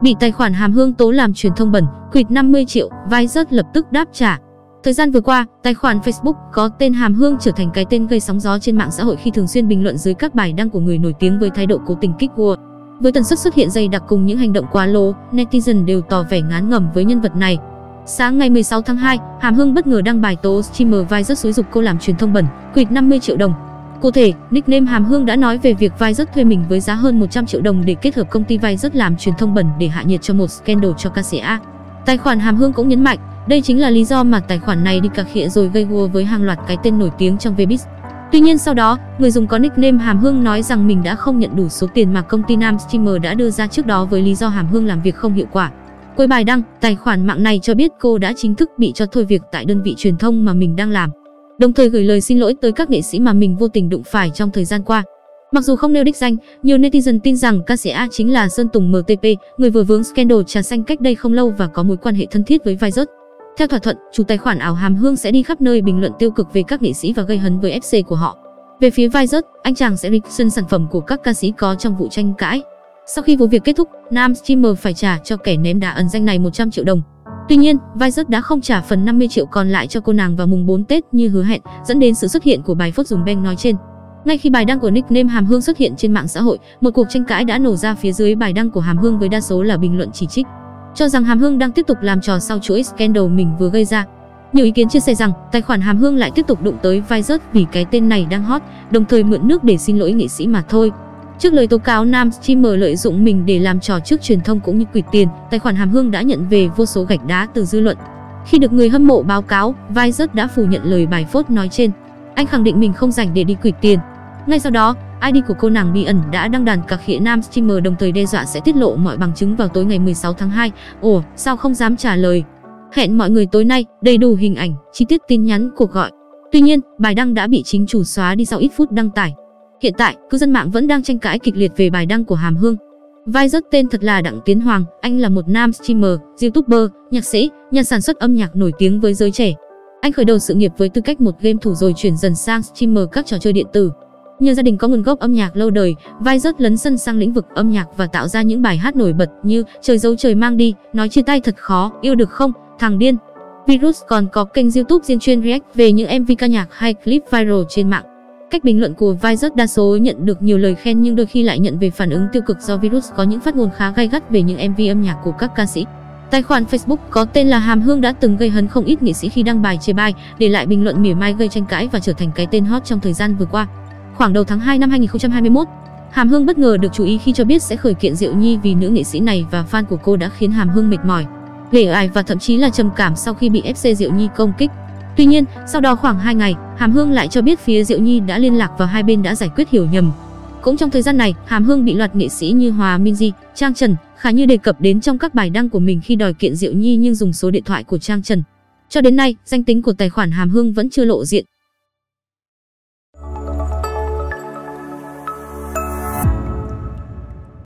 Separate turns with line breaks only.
Bị tài khoản Hàm Hương tố làm truyền thông bẩn, quỵt 50 triệu, vai rớt lập tức đáp trả. Thời gian vừa qua, tài khoản Facebook có tên Hàm Hương trở thành cái tên gây sóng gió trên mạng xã hội khi thường xuyên bình luận dưới các bài đăng của người nổi tiếng với thái độ cố tình kích vua. Với tần suất xuất hiện dày đặc cùng những hành động quá lố, netizen đều tỏ vẻ ngán ngẩm với nhân vật này. Sáng ngày 16 tháng 2, Hàm Hương bất ngờ đăng bài tố streamer vai rất xúi dục cô làm truyền thông bẩn, quỵt 50 triệu đồng. Cụ thể, nickname Hàm Hương đã nói về việc vai rất thuê mình với giá hơn 100 triệu đồng để kết hợp công ty vai rất làm truyền thông bẩn để hạ nhiệt cho một scandal cho ca sĩ A. Tài khoản Hàm Hương cũng nhấn mạnh, đây chính là lý do mà tài khoản này đi cà khịa rồi gây gua với hàng loạt cái tên nổi tiếng trong Vbiz. Tuy nhiên sau đó, người dùng có nickname Hàm Hương nói rằng mình đã không nhận đủ số tiền mà công ty nam streamer đã đưa ra trước đó với lý do Hàm Hương làm việc không hiệu quả. Cuối bài đăng, tài khoản mạng này cho biết cô đã chính thức bị cho thôi việc tại đơn vị truyền thông mà mình đang làm. Đồng thời gửi lời xin lỗi tới các nghệ sĩ mà mình vô tình đụng phải trong thời gian qua. Mặc dù không nêu đích danh, nhiều netizen tin rằng ca sĩ A chính là Sơn Tùng MTP, người vừa vướng scandal trà xanh cách đây không lâu và có mối quan hệ thân thiết với vai rớt. Theo thỏa thuận, chủ tài khoản ảo Hàm Hương sẽ đi khắp nơi bình luận tiêu cực về các nghệ sĩ và gây hấn với FC của họ. Về phía vai rớt, anh chàng sẽ reaction sản phẩm của các ca sĩ có trong vụ tranh cãi. Sau khi vụ việc kết thúc, nam streamer phải trả cho kẻ ném đá ẩn danh này 100 triệu đồng. Tuy nhiên, virus đã không trả phần 50 triệu còn lại cho cô nàng vào mùng 4 Tết như hứa hẹn, dẫn đến sự xuất hiện của bài phốt dùng beng nói trên. Ngay khi bài đăng của nickname Hàm Hương xuất hiện trên mạng xã hội, một cuộc tranh cãi đã nổ ra phía dưới bài đăng của Hàm Hương với đa số là bình luận chỉ trích, cho rằng Hàm Hương đang tiếp tục làm trò sau chuỗi scandal mình vừa gây ra. Nhiều ý kiến chia sẻ rằng tài khoản Hàm Hương lại tiếp tục đụng tới virus vì cái tên này đang hot, đồng thời mượn nước để xin lỗi nghệ sĩ mà thôi. Trước lời tố cáo nam streamer lợi dụng mình để làm trò trước truyền thông cũng như quỵt tiền, tài khoản Hàm Hương đã nhận về vô số gạch đá từ dư luận. Khi được người hâm mộ báo cáo, vai đã phủ nhận lời bài phốt nói trên. Anh khẳng định mình không rảnh để đi quỵt tiền. Ngay sau đó, ID của cô nàng bí ẩn đã đăng đàn cạc khịa nam streamer đồng thời đe dọa sẽ tiết lộ mọi bằng chứng vào tối ngày 16 tháng 2. Ồ, sao không dám trả lời? Hẹn mọi người tối nay, đầy đủ hình ảnh, chi tiết tin nhắn, cuộc gọi. Tuy nhiên, bài đăng đã bị chính chủ xóa đi sau ít phút đăng tải. Hiện tại, cư dân mạng vẫn đang tranh cãi kịch liệt về bài đăng của Hàm Hương. Vai rất tên thật là Đặng Tiến Hoàng, anh là một nam streamer, youtuber, nhạc sĩ, nhà sản xuất âm nhạc nổi tiếng với giới trẻ. Anh khởi đầu sự nghiệp với tư cách một game thủ rồi chuyển dần sang streamer các trò chơi điện tử. Nhờ gia đình có nguồn gốc âm nhạc lâu đời, Vai rất lấn sân sang lĩnh vực âm nhạc và tạo ra những bài hát nổi bật như Trời dấu trời mang đi, Nói chia tay thật khó, Yêu được không, Thằng điên. Virus còn có kênh YouTube riêng chuyên react về những MV ca nhạc hay clip viral trên mạng. Cách bình luận của Vai rất đa số nhận được nhiều lời khen nhưng đôi khi lại nhận về phản ứng tiêu cực do Virus có những phát ngôn khá gay gắt về những MV âm nhạc của các ca sĩ. Tài khoản Facebook có tên là Hàm Hương đã từng gây hấn không ít nghệ sĩ khi đăng bài chê bai, để lại bình luận mỉa mai gây tranh cãi và trở thành cái tên hot trong thời gian vừa qua. Khoảng đầu tháng 2 năm 2021, Hàm Hương bất ngờ được chú ý khi cho biết sẽ khởi kiện Diệu Nhi vì nữ nghệ sĩ này và fan của cô đã khiến Hàm Hương mệt mỏi, ghẻ ải và thậm chí là trầm cảm sau khi bị FC Diệu Nhi công kích. Tuy nhiên, sau đó khoảng 2 ngày, Hàm Hương lại cho biết phía Diệu Nhi đã liên lạc và hai bên đã giải quyết hiểu nhầm. Cũng trong thời gian này, Hàm Hương bị loạt nghệ sĩ như Hòa Minzy, Trang Trần, khá Như đề cập đến trong các bài đăng của mình khi đòi kiện Diệu Nhi nhưng dùng số điện thoại của Trang Trần. Cho đến nay, danh tính của tài khoản Hàm Hương vẫn chưa lộ diện.